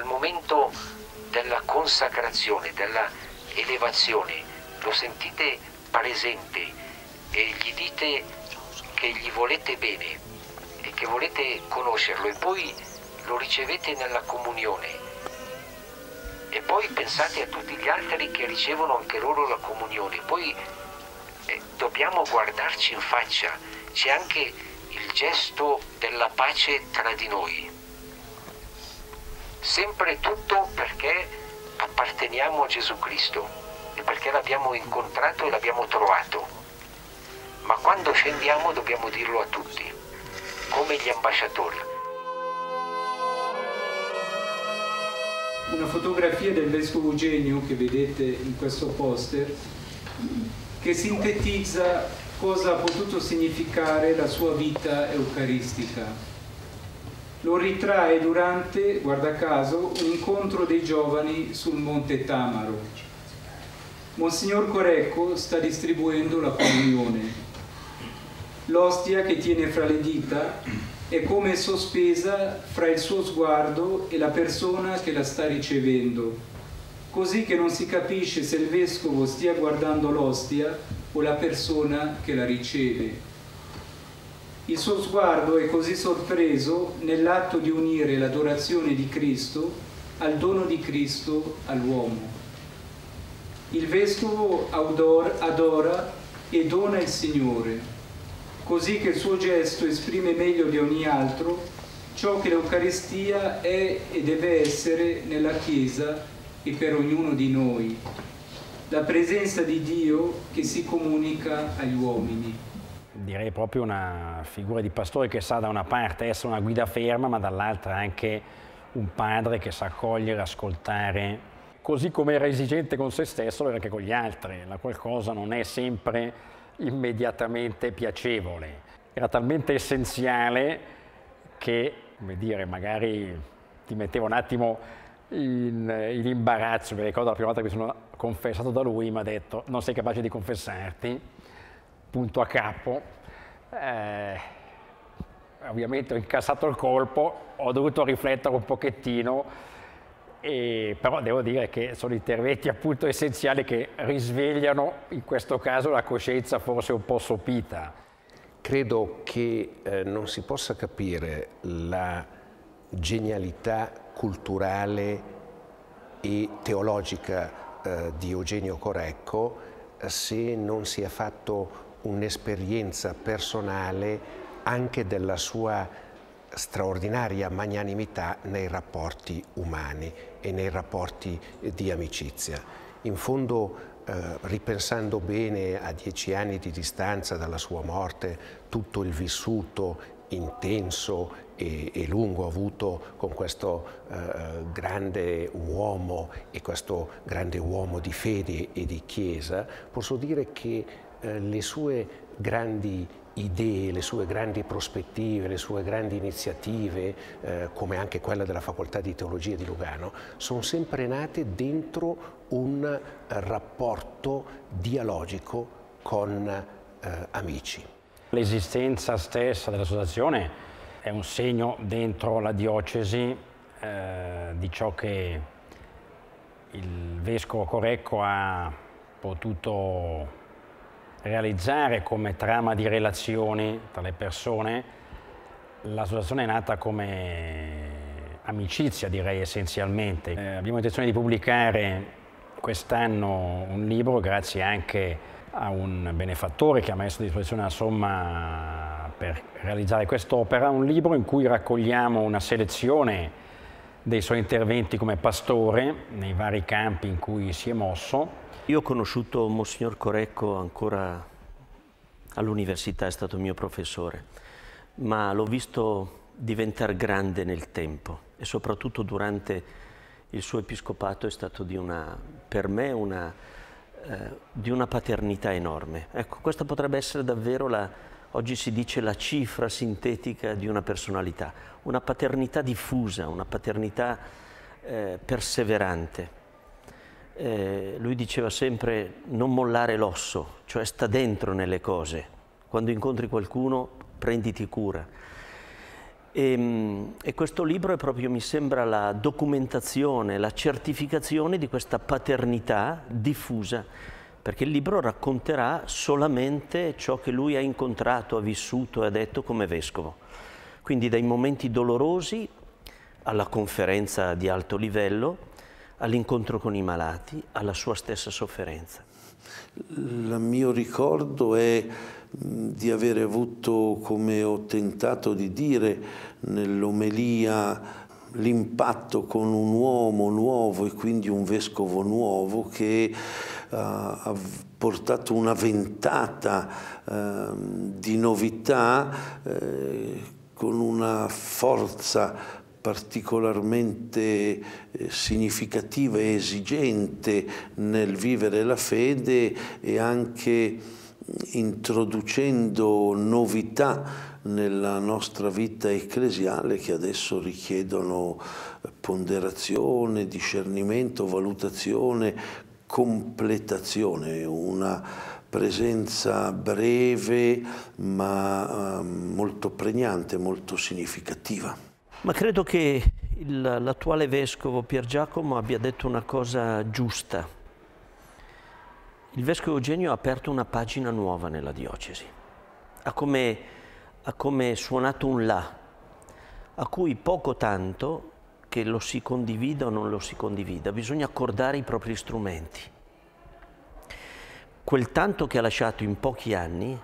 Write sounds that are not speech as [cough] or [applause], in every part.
al momento della consacrazione, della elevazione, lo sentite presente e gli dite che gli volete bene e che volete conoscerlo e poi lo ricevete nella comunione. E poi pensate a tutti gli altri che ricevono anche loro la comunione. Poi eh, dobbiamo guardarci in faccia. C'è anche il gesto della pace tra di noi. Sempre tutto perché apparteniamo a Gesù Cristo e perché l'abbiamo incontrato e l'abbiamo trovato. Ma quando scendiamo dobbiamo dirlo a tutti, come gli ambasciatori. Una fotografia del vescovo Eugenio che vedete in questo poster che sintetizza cosa ha potuto significare la sua vita eucaristica lo ritrae durante, guarda caso, un incontro dei giovani sul Monte Tamaro. Monsignor Corecco sta distribuendo la comunione. L'ostia che tiene fra le dita è come sospesa fra il suo sguardo e la persona che la sta ricevendo, così che non si capisce se il vescovo stia guardando l'ostia o la persona che la riceve. Il suo sguardo è così sorpreso nell'atto di unire l'adorazione di Cristo al dono di Cristo all'uomo. Il vescovo adora e dona il Signore, così che il suo gesto esprime meglio di ogni altro ciò che l'Eucaristia è e deve essere nella Chiesa e per ognuno di noi, la presenza di Dio che si comunica agli uomini direi proprio una figura di pastore che sa da una parte essere una guida ferma, ma dall'altra anche un padre che sa accogliere, ascoltare, così come era esigente con se stesso, era anche con gli altri. La qualcosa non è sempre immediatamente piacevole. Era talmente essenziale che, come dire, magari ti metteva un attimo in, in imbarazzo. Mi ricordo la prima volta che mi sono confessato da lui, mi ha detto non sei capace di confessarti punto a capo. Eh, ovviamente ho incassato il colpo, ho dovuto riflettere un pochettino, e, però devo dire che sono interventi appunto essenziali che risvegliano in questo caso la coscienza forse un po' sopita. Credo che eh, non si possa capire la genialità culturale e teologica eh, di Eugenio Corecco eh, se non si è fatto un'esperienza personale anche della sua straordinaria magnanimità nei rapporti umani e nei rapporti di amicizia. In fondo, eh, ripensando bene a dieci anni di distanza dalla sua morte, tutto il vissuto intenso e, e lungo avuto con questo eh, grande uomo e questo grande uomo di fede e di chiesa, posso dire che eh, le sue grandi idee, le sue grandi prospettive, le sue grandi iniziative, eh, come anche quella della Facoltà di Teologia di Lugano, sono sempre nate dentro un rapporto dialogico con eh, amici. L'esistenza stessa dell'associazione è un segno dentro la diocesi eh, di ciò che il Vescovo Corecco ha potuto realizzare come trama di relazioni tra le persone. L'associazione è nata come amicizia, direi essenzialmente. Eh, abbiamo intenzione di pubblicare quest'anno un libro, grazie anche a un benefattore che ha messo a disposizione una somma per realizzare quest'opera, un libro in cui raccogliamo una selezione dei suoi interventi come pastore nei vari campi in cui si è mosso io ho conosciuto Monsignor Corecco ancora all'università, è stato mio professore, ma l'ho visto diventare grande nel tempo e soprattutto durante il suo episcopato è stato una, per me una, eh, di una paternità enorme. Ecco, questa potrebbe essere davvero la, oggi si dice la cifra sintetica di una personalità, una paternità diffusa, una paternità eh, perseverante eh, lui diceva sempre non mollare l'osso, cioè sta dentro nelle cose. Quando incontri qualcuno prenditi cura. E, ehm, e, questo libro è proprio, mi sembra, la documentazione, la certificazione di questa paternità diffusa, perché il libro racconterà solamente ciò che lui ha incontrato, ha vissuto e ha detto come vescovo. Quindi dai momenti dolorosi alla conferenza di alto livello, all'incontro con i malati, alla sua stessa sofferenza. Il mio ricordo è di avere avuto, come ho tentato di dire nell'omelia, l'impatto con un uomo nuovo e quindi un vescovo nuovo che uh, ha portato una ventata uh, di novità uh, con una forza particolarmente eh, significativa e esigente nel vivere la fede e anche introducendo novità nella nostra vita ecclesiale che adesso richiedono ponderazione, discernimento, valutazione, completazione, una presenza breve ma ehm, molto pregnante, molto significativa. Ma credo che l'attuale vescovo Pier Giacomo abbia detto una cosa giusta. Il vescovo Eugenio ha aperto una pagina nuova nella diocesi. Ha come, ha come suonato un La, a cui poco tanto che lo si condivida o non lo si condivida, bisogna accordare i propri strumenti. Quel tanto che ha lasciato in pochi anni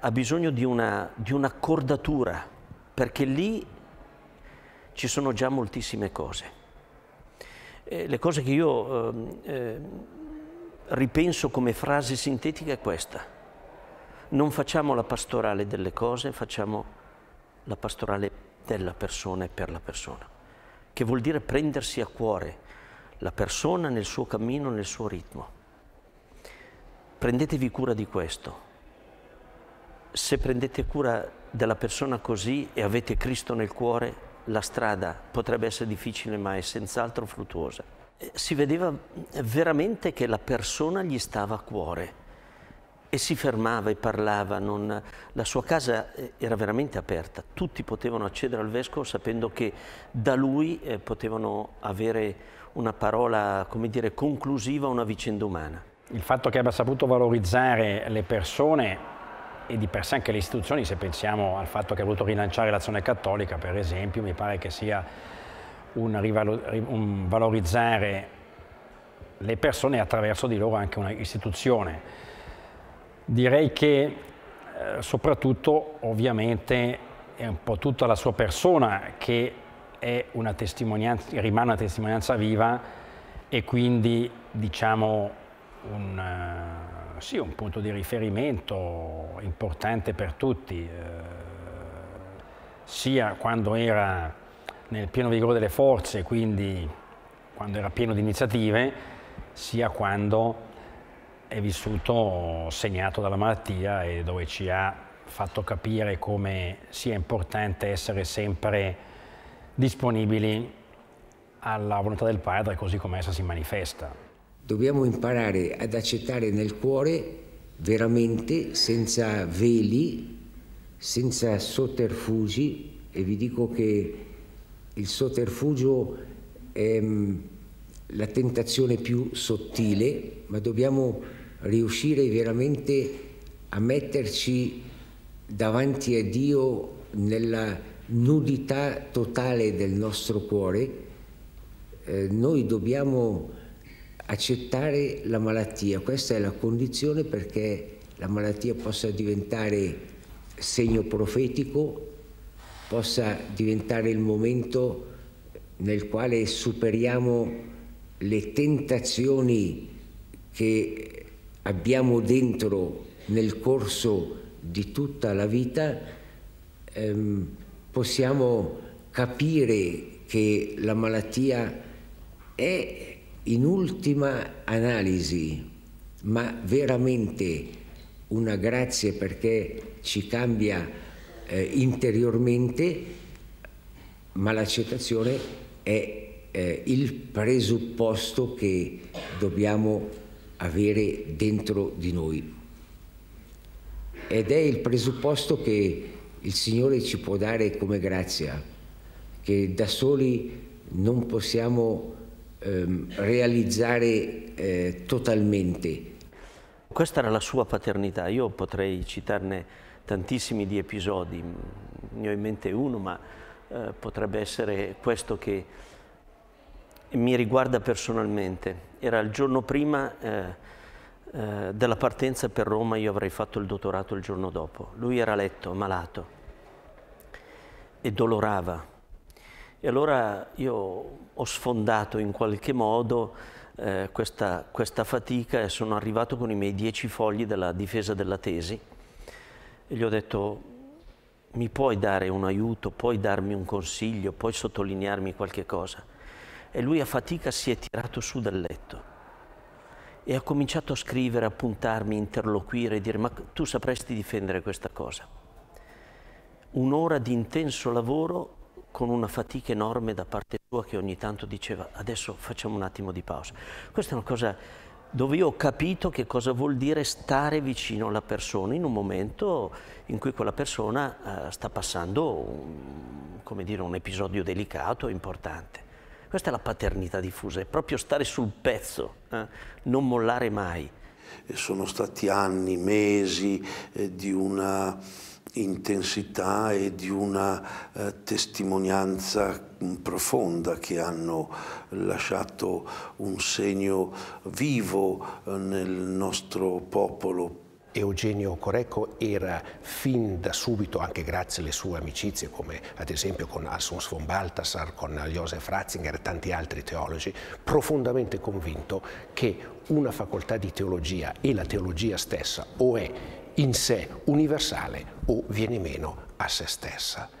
ha bisogno di, una, di un'accordatura, perché lì ci sono già moltissime cose. Eh, le cose che io ehm, eh, ripenso come frase sintetica è questa. Non facciamo la pastorale delle cose, facciamo la pastorale della persona e per la persona, che vuol dire prendersi a cuore la persona nel suo cammino, nel suo ritmo. Prendetevi cura di questo. Se prendete cura della persona così e avete Cristo nel cuore, la strada potrebbe essere difficile ma è senz'altro fruttuosa. Si vedeva veramente che la persona gli stava a cuore e si fermava e parlava, non... la sua casa eh, era veramente aperta, tutti potevano accedere al vescovo sapendo che da lui eh, potevano avere una parola, come dire, conclusiva a una vicenda umana. Il fatto che abbia saputo valorizzare le persone e di per sé anche le istituzioni, se pensiamo al fatto che ha voluto rilanciare l'azione cattolica, per esempio, mi pare che sia un, un valorizzare le persone attraverso di loro anche un'istituzione. Direi che eh, soprattutto ovviamente è un po' tutta la sua persona che una rimane una testimonianza viva e quindi diciamo un, sì, un punto di riferimento importante per tutti, eh, sia quando era nel pieno vigore delle forze, quindi quando era pieno di iniziative, sia quando è vissuto segnato dalla malattia e dove ci ha fatto capire come sia importante essere sempre disponibili alla volontà del Padre così come essa si manifesta. Dobbiamo imparare ad accettare nel cuore veramente, senza veli, senza sotterfugi, e vi dico che il sotterfugio è mm, la tentazione più sottile, ma dobbiamo riuscire veramente a metterci davanti a Dio nella nudità totale del nostro cuore. Eh, noi dobbiamo accettare la malattia. Questa è la condizione perché la malattia possa diventare segno profetico, possa diventare il momento nel quale superiamo le tentazioni che abbiamo dentro nel corso di tutta la vita, ehm, possiamo capire che la malattia è in ultima analisi, ma veramente una grazia perché ci cambia eh, interiormente, ma l'accettazione è eh, il presupposto che dobbiamo avere dentro di noi. Ed è il presupposto che il Signore ci può dare come grazia, che da soli non possiamo ehm, realizzare eh, totalmente. Questa era la sua paternità, io potrei citarne tantissimi di episodi, ne ho in mente uno, ma eh, potrebbe essere questo che mi riguarda personalmente. Era il giorno prima eh, eh, della partenza per Roma, io avrei fatto il dottorato il giorno dopo. Lui era a letto, malato, e dolorava. E allora io ho sfondato in qualche modo eh, questa, questa fatica e sono arrivato con i miei dieci fogli della difesa della tesi e gli ho detto mi puoi dare un aiuto, puoi darmi un consiglio, puoi sottolinearmi qualche cosa. E lui a fatica si è tirato su dal letto e ha cominciato a scrivere, a puntarmi, interloquire e dire ma tu sapresti difendere questa cosa. Un'ora di intenso lavoro con una fatica enorme da parte sua che ogni tanto diceva adesso facciamo un attimo di pausa. Questa è una cosa dove io ho capito che cosa vuol dire stare vicino alla persona in un momento in cui quella persona uh, sta passando un, dire, un episodio delicato, importante. Questa è la paternità diffusa, è proprio stare sul pezzo, eh? non mollare mai. Sono stati anni, mesi eh, di una intensità e di una eh, testimonianza profonda che hanno lasciato un segno vivo eh, nel nostro popolo Eugenio Corecco era fin da subito, anche grazie alle sue amicizie, come ad esempio con Alfons von Balthasar, con Josef Ratzinger e tanti altri teologi, profondamente convinto che una facoltà di teologia e la teologia stessa o è in sé universale o viene meno a se stessa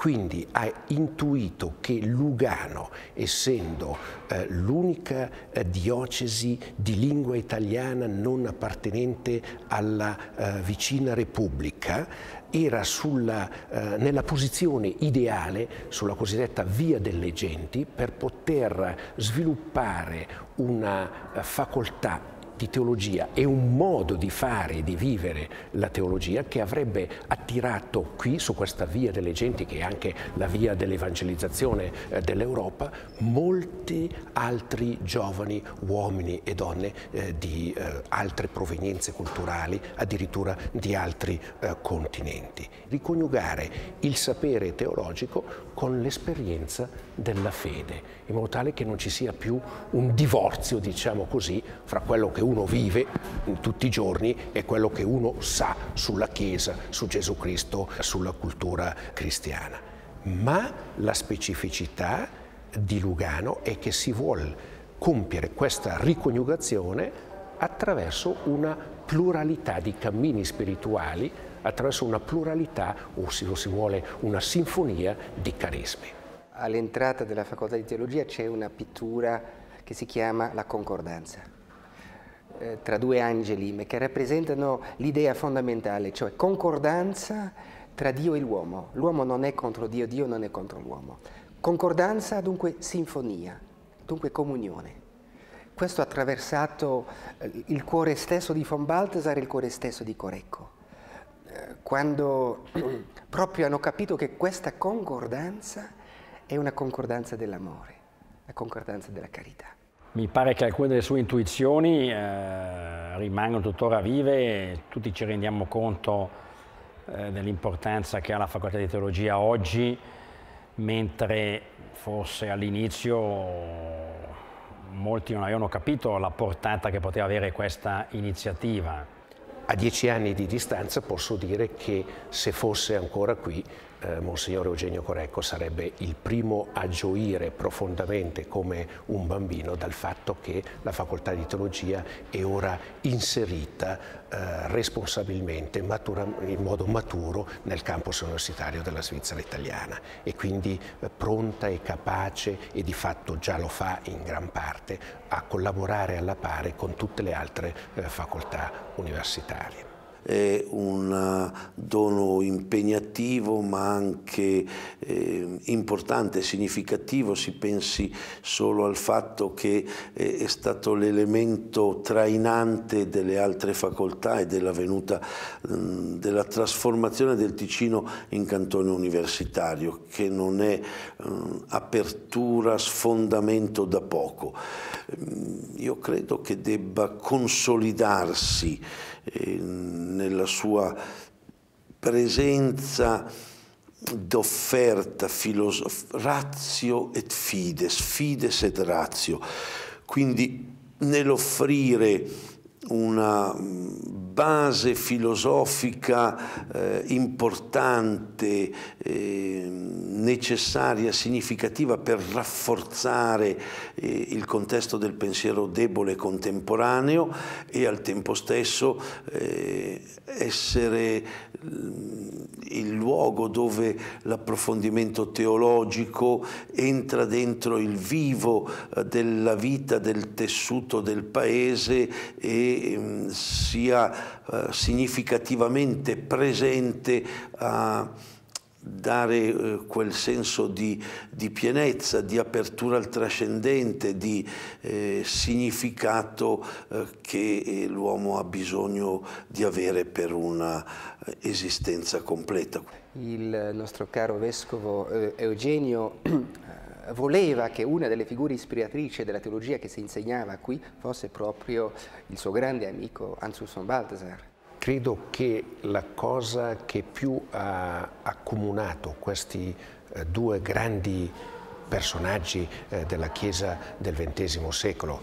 quindi ha intuito che Lugano, essendo eh, l'unica eh, diocesi di lingua italiana non appartenente alla eh, vicina Repubblica, era sulla, eh, nella posizione ideale sulla cosiddetta via delle genti per poter sviluppare una eh, facoltà di teologia e un modo di fare e di vivere la teologia che avrebbe attirato qui, su questa via delle genti, che è anche la via dell'evangelizzazione eh, dell'Europa, molti altri giovani uomini e donne eh, di eh, altre provenienze culturali, addirittura di altri eh, continenti. Riconiugare il sapere teologico con l'esperienza della fede, in modo tale che non ci sia più un divorzio, diciamo così, fra quello che uno vive tutti i giorni e quello che uno sa sulla Chiesa, su Gesù Cristo, sulla cultura cristiana. Ma la specificità di Lugano è che si vuole compiere questa riconiugazione attraverso una pluralità di cammini spirituali, attraverso una pluralità, o se lo si vuole, una sinfonia di carismi. All'entrata della facoltà di teologia c'è una pittura che si chiama La Concordanza eh, tra due angeli che rappresentano l'idea fondamentale, cioè concordanza tra Dio e l'uomo. L'uomo non è contro Dio, Dio non è contro l'uomo. Concordanza dunque sinfonia, dunque comunione. Questo ha attraversato eh, il cuore stesso di von Balthasar e il cuore stesso di Corecco, eh, quando [clears throat] proprio hanno capito che questa concordanza è una concordanza dell'amore, la concordanza della carità. Mi pare che alcune delle sue intuizioni eh, rimangano tuttora vive, tutti ci rendiamo conto eh, dell'importanza che ha la facoltà di teologia oggi, mentre forse all'inizio molti non avevano capito la portata che poteva avere questa iniziativa. A dieci anni di distanza posso dire che se fosse ancora qui eh, Monsignor Eugenio Corecco sarebbe il primo a gioire profondamente come un bambino dal fatto che la facoltà di teologia è ora inserita eh, responsabilmente, matura, in modo maturo nel campus universitario della Svizzera italiana e quindi eh, pronta e capace e di fatto già lo fa in gran parte a collaborare alla pari con tutte le altre eh, facoltà universitarie. È un dono impegnativo ma anche eh, importante, significativo, si pensi solo al fatto che eh, è stato l'elemento trainante delle altre facoltà e della venuta mh, della trasformazione del Ticino in cantone universitario, che non è mh, apertura, sfondamento da poco. Io credo che debba consolidarsi eh, nella sua presenza d'offerta ratio et fides, fides et ratio, quindi nell'offrire una base filosofica eh, importante, eh, necessaria, significativa per rafforzare eh, il contesto del pensiero debole contemporaneo e al tempo stesso eh, essere mm, il luogo dove l'approfondimento teologico entra dentro il vivo eh, della vita, del tessuto del paese e mm, sia eh, significativamente presente a dare eh, quel senso di, di, pienezza, di apertura al trascendente, di eh, significato eh, che eh, l'uomo ha bisogno di avere per una esistenza completa. Il nostro caro vescovo Eugenio [clears throat] voleva che una delle figure ispiratrici della teologia che si insegnava qui fosse proprio il suo grande amico Ansus von Balthasar. Credo che la cosa che più ha accomunato questi eh, due grandi personaggi eh, della Chiesa del XX secolo,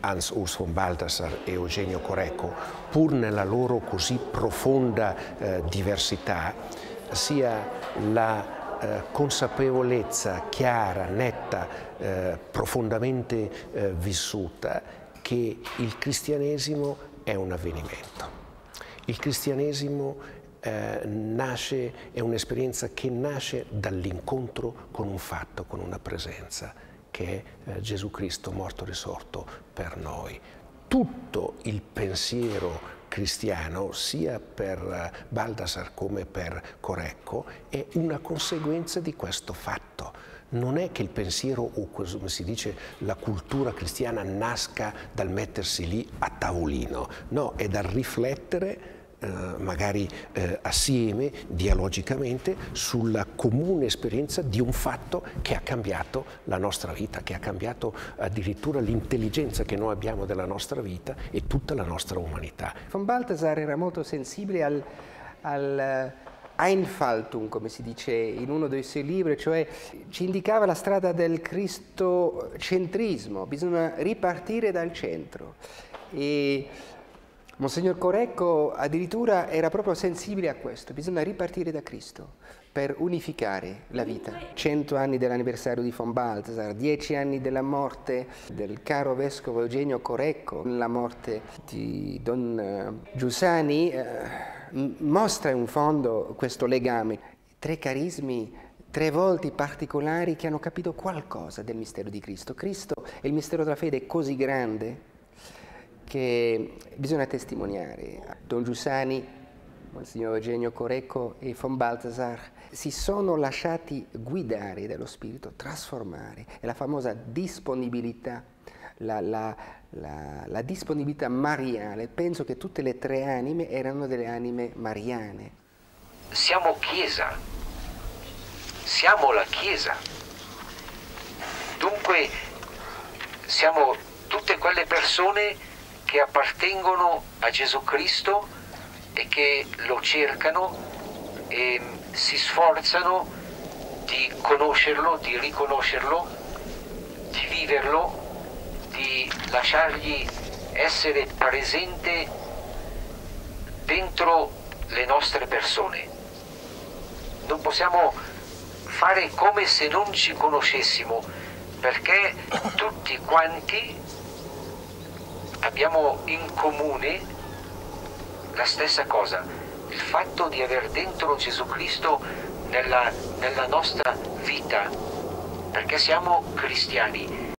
Hans Urs von Balthasar e Eugenio Coreco, pur nella loro così profonda eh, diversità, sia la eh, consapevolezza chiara, netta, eh, profondamente eh, vissuta che il cristianesimo è un avvenimento. Il cristianesimo eh, nasce, è un'esperienza che nasce dall'incontro con un fatto, con una presenza, che è eh, Gesù Cristo morto e risorto per noi. Tutto il pensiero cristiano, sia per eh, Baldassar come per Corecco, è una conseguenza di questo fatto. Non è che il pensiero o come si dice la cultura cristiana nasca dal mettersi lì a tavolino, no, è dal riflettere magari eh, assieme, dialogicamente, sulla comune esperienza di un fatto che ha cambiato la nostra vita, che ha cambiato addirittura l'intelligenza che noi abbiamo della nostra vita e tutta la nostra umanità. Von Balthasar era molto sensibile al, al eh, Einfaltung, come si dice in uno dei suoi libri, cioè ci indicava la strada del cristocentrismo, bisogna ripartire dal centro. E Monsignor Corecco addirittura era proprio sensibile a questo, bisogna ripartire da Cristo per unificare la vita. Cento anni dell'anniversario di von Balthasar, dieci anni della morte del caro vescovo Eugenio Corecco, la morte di Don eh, Giussani, eh, mostra in fondo questo legame. Tre carismi tre volti particolari che hanno capito qualcosa del mistero di Cristo. Cristo e il mistero della fede è così grande che bisogna testimoniare. Don Giussani, Monsignor Eugenio Corecco e von Balthasar si sono lasciati guidare dallo Spirito, trasformare. È la famosa disponibilità, la, la, la, la disponibilità mariale. Penso che tutte le tre anime erano delle anime mariane. Siamo Chiesa, siamo la Chiesa. Dunque siamo tutte quelle persone che appartengono a Gesù Cristo e che lo cercano e si sforzano di conoscerlo, di riconoscerlo, di viverlo, di lasciargli essere presente dentro le nostre persone. Non possiamo fare come se non ci conoscessimo, perché tutti quanti abbiamo in comune la stessa cosa, il fatto di aver dentro Gesù Cristo nella, nella nostra vita, perché siamo cristiani